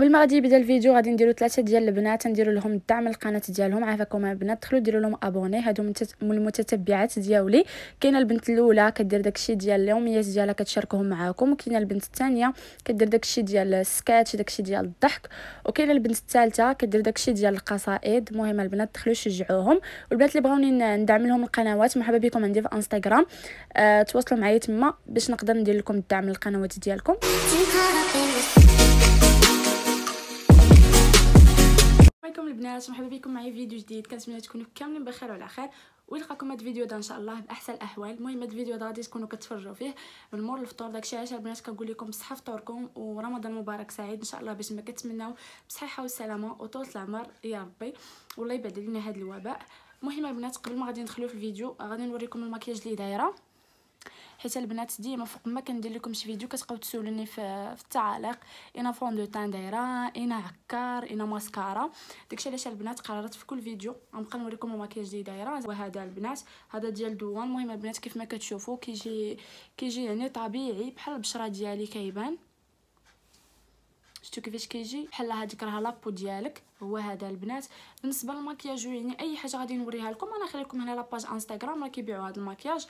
قبل ما غادي يبدا الفيديو غادي نديرو ثلاثة ديال البنات نديرو لهم الدعم للقناه ديالهم. عافاكم البنات دخلوا ديروا لهم ابوني هادو من المتتبعات ديالي. كاينة البنت الأولى كدير داكشي ديال اليوميات ديالها كتشاركهم معاكم. وكاينه البنت الثانية كدير داكشي ديال السكاتش داكشي ديال الضحك. وكاينة البنت الثالثة كدير داكشي ديال القصائد. المهم البنات دخلوا شجعوهم. والبنات اللي بغاوني ندعم لهم القنوات مرحبا بكم عندي في انستغرام أه تواصلوا معايا تما باش نقدر ندير لكم الدعم للقنوات ديالكم. عليكم البنات مرحبا بكم معايا فيديو جديد. كنتمنى تكونوا كاملين بخير وعلى خير. ونلقاكم هاد الفيديو دا إن شاء الله باحسن الأحوال. المهم هاد الفيديو دا غادي تكونوا كتفرجوا فيه من مور الفطور داكشي علاش البنات كنقول لكم بصحة فطوركم ورمضان مبارك سعيد إن شاء الله باش ما كتمناو بصحة والسلامه وطول العمر. يا ربي والله يبعد علينا هاد الوباء. المهم البنات قبل ما غادي ندخلوا في الفيديو غادي نوريكم المكياج اللي دايرة. حيت البنات ديما فوق ما كندير لكم شي فيديو كتبقاو تسولوني في, في التعاليق أينا fond de teint دايره أينا عكار إنا ماسكارا داكشي علاش البنات قررت في كل فيديو. غنبقى نوريكم المكياج اللي دايرة. وهذا البنات هذا ديال دوان. المهم البنات كيف ما كتشوفوا كيجي كيجي يعني طبيعي بحال البشرة ديالي كيبان. شفتوا كيفاش كيجي؟ بحال هذيك راه la peau ديالك هو هذا البنات. بالنسبة للمكياج يعني أي حاجة غادي نوريها لكم أنا نخليكم هنا la page Instagram راه كيبيعوا هذا المكياج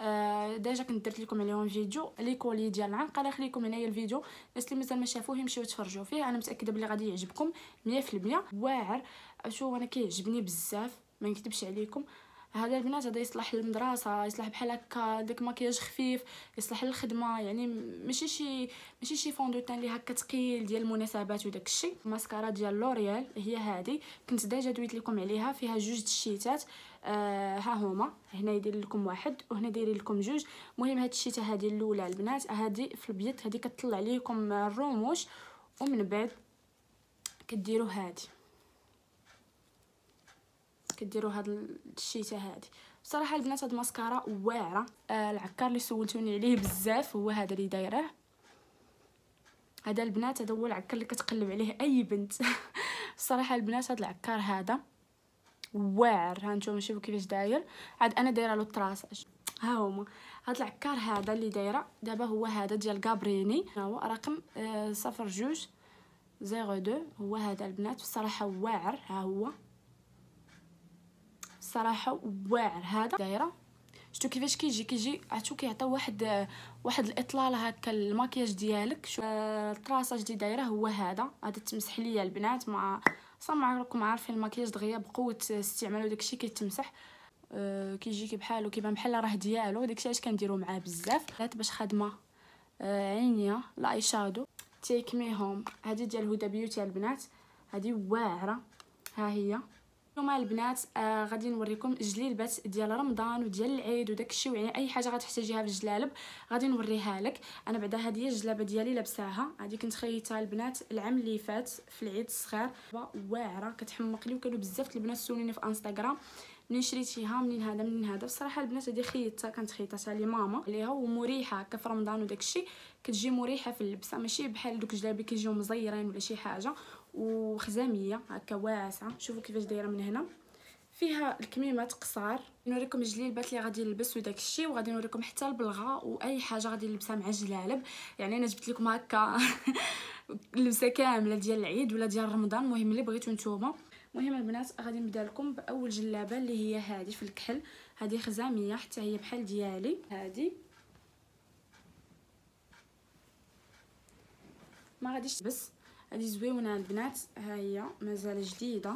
آه déjà كنت درت لكم عليهم فيديو les colliers ديال العنق. غادي نخليكم هنايا الفيديو الناس اللي مازال ما شافوه يمشيو يتفرجوا فيه. أنا متأكدة بلي غادي يعجبكم 100% واعر شو أنا كيعجبني بزاف ما نكذبش عليكم. هذا البنات هذا يصلح للمدرسه يصلح بحال هكا داك مكياج خفيف يصلح للخدمه يعني ماشي شي ماشي شي fond de teint اللي هكا ثقيل ديال المناسبات وداك الشيء ماسكارا ديال L'Oréal هي هذه كنت déjà دويت لكم عليها فيها جوج الشيتات آه ها هما. هنا يدير لكم واحد وهنا دايرين لكم جوج. المهم هاد الشيتة هذه الأولى البنات هذه في البيض هذه كتطلع لكم الرموش. ومن بعد كديروا هذه كديروا هاد الشيته هادي. بصراحة البنات هاد الماسكارا واعرة. آه العكار اللي سولتوني عليه بزاف هو هذا اللي دايره هذا البنات هذا هو العكار اللي كتقلب عليه أي بنت. الصراحه البنات هاد العكار هذا واعر. ها نتوما شوفوا كيفاش داير. عاد أنا دايرة له ال traçage ها هما. هاد العكار هذا اللي دايرة دابا هو هذا ديال Gabrini. هو رقم آه صفر جوج zéro deux. هو هذا البنات. بصراحة واعر. ها هو. الصراحة واعر. هذا دايرة. شتو كيفاش كيجي؟ كيجي عرفتو كيعطيو واحد واحد الاطلاله هكا الماكياج ديالك. شو ال traçage اللي دايرة هو هذا. هذا تمسح ليا البنات. مع صراحة راكم عارفين الماكياج دغيا بقوة استعمالو داكشي كيتمسح. أه كيجي بحالو كيبان بحال راه ديالو. داكشي علاش كنديرو معاه بزاف. باش خادمه أه عينيا ل eyeshadow Take Me Home هذه ديال Huda Beauty البنات. هذه واعرة. ها هي. اليوم البنات آه غادي نوريكم جليلبات ديال رمضان وديال العيد وداك الشيء أي حاجة غتحتاجيها في الجلالب غادي نوريها لك. أنا بعدا هذه هي الجلابة ديالي لابساها. هذه كنت خيطتها البنات العام اللي فات في العيد الصغير. واعرة كتحمق لي وكانوا بزاف البنات سولوني في إنستغرام. منين شريتيها؟ منين هذا؟ منين هذا؟ بصراحة البنات هذه خيتها كانت خيتها لي ماما عليها ومريحة في رمضان وداك الشيء. كتجي مريحة في اللبسه ماشي بحال دوك الجلابي كيجيو مزيرين ولا شي حاجة. وخزامية هكا واسعة. شوفوا كيفاش دايرة من هنا. فيها الكميمات قصار. نوريكم الجليلبات اللي غادي نلبس وداك الشيء وغادي نوريكم حتى البلغة وأي حاجة غادي نلبسها مع الجلالب يعني أنا جبت لكم هكا لبسة كاملة ديال العيد ولا ديال رمضان المهم اللي بغيتو نتوما. المهم البنات غادي نبدأ لكم بأول جلابة اللي هي هذه في الكحل. هذه خزامية حتى هي بحال ديالي. هذه ما غاديش بس هذه زويونه البنات ها هي مازال جديدة.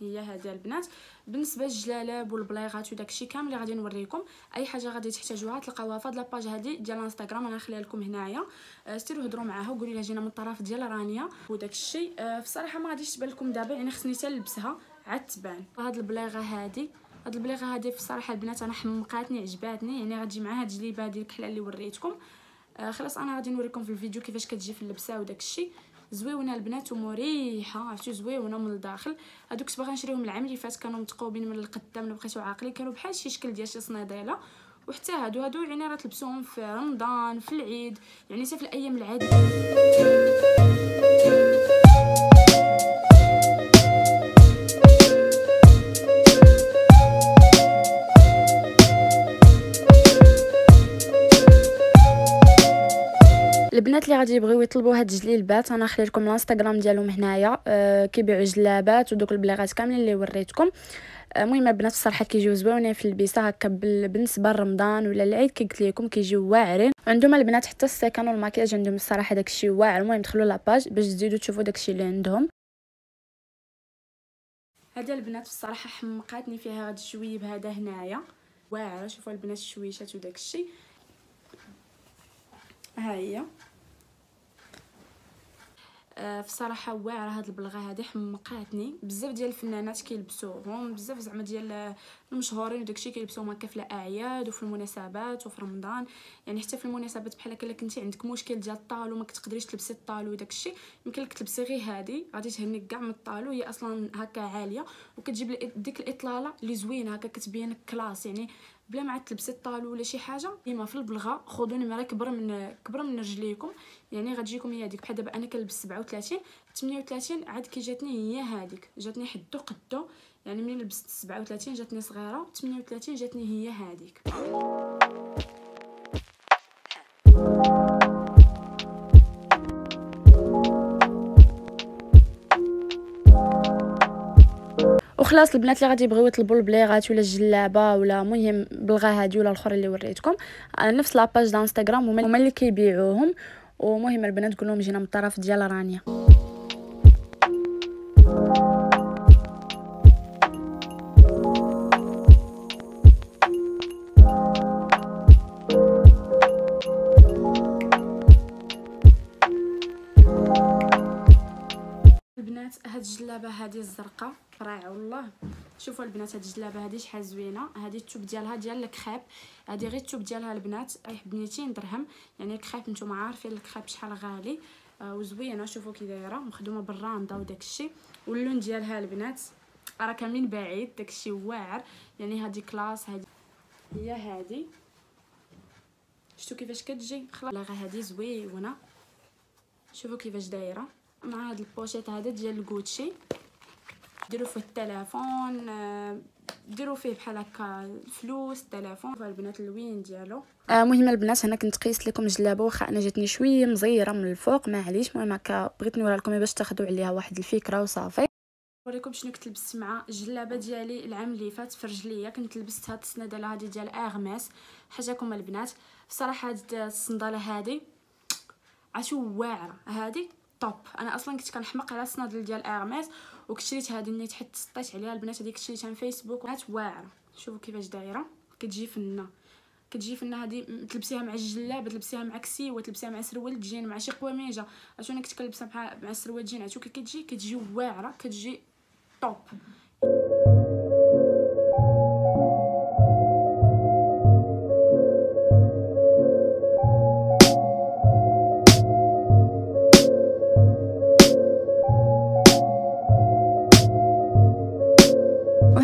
هي هذه البنات. بالنسبة للجلالب والبليغات وداكشي كامل اللي غادي نوريكم أي حاجة غادي تحتاجوها تلقاوها في هاد لاباج هادي ديال انستغرام أنا نخليها لكم هنايا. أه سيروا هضروا معاها وقولوا لها جينا من الطرف ديال رانيا وداكشي أه الصراحه ما غاديش تبان لكم دابا يعني خصني حتى نلبسها. عاد تبان. هاد البليغه هادي. هاد البليغه هادي في الصراحه البنات أنا حمقاتني عجباتني. يعني غتجي معاها هاد الجليبة ديال الكحلة اللي وريتكم. آه خلاص أنا غادي نوريكم في الفيديو كيفاش كتجي في اللبسة وداكشي زويونة البنات ومريحة عرفتوا زويونة من الداخل. هذوك باغا نشريهم العام اللي فات كانوا متقوبين من القدام اللي بقيتو عاقلين كانوا بحال شي شكل ديال شي صناديلة. وحتى هادو هادو يعني راه تلبسوهم في رمضان في العيد يعني حتى في الأيام العادية. البنات اللي غادي يبغيو يطلبوا هاد الجليلبات أنا نخلي لكم الانستغرام ديالهم هنايا. أه كيبيعوا جلابات ودوك البليغات كاملين اللي وريتكم. آه، المهم البنات الصراحة كيجيو زوينين في اللبسه هكا بالنسبة لرمضان ولا العيد كي قلت لكم كيجيو واعرين. عندهم البنات حتى الصيكان والماكياج عندهم الصراحة داكشي واعر. المهم دخلوا la page باش تزيدوا تشوفوا داكشي اللي عندهم. هذه البنات الصراحة حمقاتني فيها هاد الشويب هذا هنايا. واعرة شوفوا البنات الشويشات وداكشي. ها هي. آه في صراحة واعره هاد البلغة هادي حمقاتني. بزاف ديال الفنانات كيلبسوهم بزاف زعما ديال المشهورين وداكشي كيلبسوهم هكا في الأعياد وفي المناسبات وفي رمضان. يعني حتى في المناسبات بحال هكا كنتي عندك مشكل ديال ال talon ما كتقدريش تلبسي ال talon وداكشي يمكن لك تلبسي غير هادي. غادي تهنيك كاع من ال talon هي أصلا هكا عالية. وكتجيب ديك الإطلالة اللي زوينة هكا كتبينك classe يعني بلا ما عاد تلبسي ال talon ولا شي حاجة ديما في البلغة خذوا نمره كبر من كبر من رجليكم. يعني غتجيكم هي هذيك بحال دابا أنا كنلبس 37 38 عاد كي جاتني هي هذيك جاتني حدو قدو. يعني ملي لبست 37 جاتني صغيرة 38 جاتني هي هذيك وخلاص البنات اللي غادي يبغيو يطلبوا البليغات ولا الجلابة ولا المهم بلغه هادي ولا الاخرى اللي وريتكم. على نفس لاباج انستغرام هما اللي كيبيعوهم. ومهم البنات تقول لهم جينا من الطرف ديال رانيا. الجلابه هذه الزرقاء رائعه والله. شوفوا البنات هاد الجلابة هذه شحال زوينة. هذه التوب ديالها ديال الكخيب هذه غير التوب ديالها البنات. اي ب 200 درهم. يعني الكخيب نتوما عارفين الكخيب شحال غالي آه وزوينة. شوفوا كي دايرة. مخدومة بالراندا وداك الشيء واللون ديالها البنات راه كاملين بعيد. داك الشيء واعر. يعني هذه classe هذه هي هذه شفتوا كيفاش كتجي؟ خلا غير هذه زوينة. شوفوا كيفاش دايرة. مع هاد البوشيط هذا ديال الكوتشي. ديروا فيه التليفون آه، ديروا فيه بحال هكا الفلوس التليفون. البنات اللوين ديالو. آه مهم البنات هنا كنت قيست لكم جلابة واخا أنا جاتني شوية مزيرة من الفوق معليش المهم هكا بغيت نوريها لكم باش تاخذوا عليها واحد الفكرة وصافي. نوريكم شنو كنت لبست مع الجلابة ديالي العام اللي فات في رجليا. كنت لبست هاد السنداله هادي ديال أغماس. حاجاكم البنات بصراحه هاد الصندالة هادي عاشو واعرة. هادي top أنا أصلا كنت كنحمق على الصنادل ديال Hermès وكشريت هذه النيت حيت سطيت عليها البنات هذيك شريتها من فيسبوك بنات واعرة. شوفوا كيفاش دايرة. كتجي فنة. كتجي فنة هذه تلبسيها مع الجلابه تلبسيها مع كسيوه تلبسيها مع سروال جين مع شي قواميجه عرفتوا أنا كنت كنلبسها مع سروال جين عرفتوا كي كتجي كتجي واعرة. كتجي top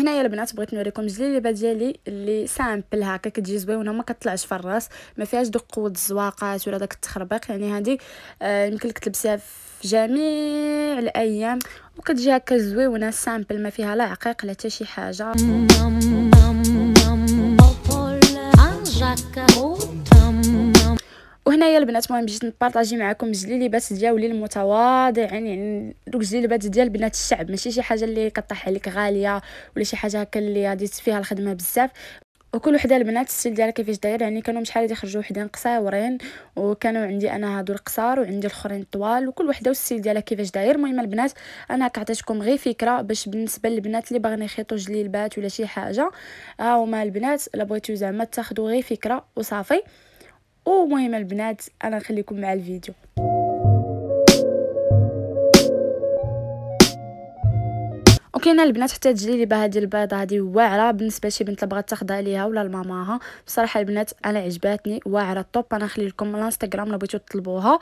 البنات بغيت نوريكم الجليبه ديالي اللي simple هكا كتجي زوينة ما كطلعش في الراس ما فيهاش دوك قوة الزواقات ولا داك التخربيق. يعني هذه آه يمكن لك تلبسيها في جميع الأيام. وكتجي هكا زوينة simple ما فيها لا عقيق لا حتى شي حاجة. وهنايا البنات المهم جيت نبارطاجي معكم الجليلبات ديالي المتواضعين يعني دوك الجليلبات ديال بنات الشعب. ماشي شي حاجة اللي كطيح عليك غالية ولا شي حاجة هكا اللي غادي فيها الخدمة بزاف. وكل وحدة البنات ال style ديالها كيفاش داير يعني كانوا شحال هادي خرجوا وحدين قصيورين وكانوا عندي أنا هادو القصار وعندي الأخرين طوال وكل وحدة وال style ديالها كيفاش داير. المهم البنات أنا عطيتكم غير فكرة باش بالنسبة للبنات اللي باغيين يخيطوا جليلبات ولا شي حاجة ها هما البنات الا بغيتو زعما تاخذوا غير فكرة وصافي. ومهم البنات أنا نخليكم مع الفيديو. وكاينه البنات حتى الجليبه هذه البيضه هذه واعرة بالنسبة لشي بنت بغات تاخذها ليها ولا لماماها. بصراحة البنات أنا عجباتني واعرة طوب أنا نخلي لكم الانستغرام لو بغيتو تطلبوها.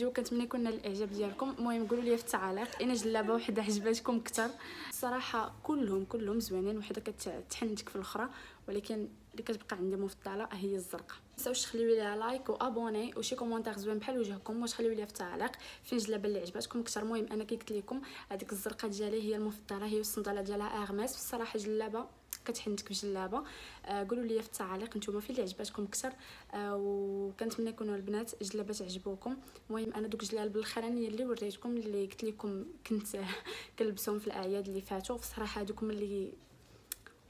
الفيديو كنتمنى يكون الإعجاب ديالكم. المهم قولوا لي في التعاليق اين جلابة وحدة عجباتكم أكثر الصراحة كلهم كلهم زوينين وحدة كتحنتك في الأخرى ولكن اللي كتبقى عندي مفضلة هي الزرقاء. تنساوش تخليو ليها لايك وأبوني وشي commentaire زوين بحال وجهكم واش خليو لي في التعليق. فين الجلابه اللي عجبتكم أكثر المهم أنا كي قلت لكم هذيك الزرقاء ديالي هي المفضلة هي والصنداله ديالها ارمس الصراحه جلابة كتحنتك بجلابة. آه قولوا لي في التعاليق نتوما فين اللي عجبتكم أكثر. آه وكنتمنى يكونوا البنات جلابات عجبوكم. المهم أنا دوك جلال بالاخرانيه اللي وريتكم اللي قلت لكم كنت كنلبسهم في الأعياد اللي فاتوا. بصراحة هذوكم اللي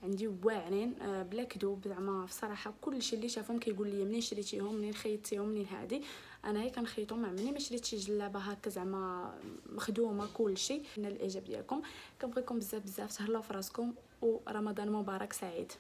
عندي واعرين آه بلا كذوب. زعما بصراحة كلشي اللي شافهم كيقول لي منين شريتيهم منين خيطتيهم منين هادي. أنا هي كنخيطهم عمرني ما شريت شي جلابة. هكا زعما مخدومة كلشي من الإعجاب ديالكم. كنبغيكم بزاف بزاف تهلاو في راسكم. ورمضان مبارك سعيد.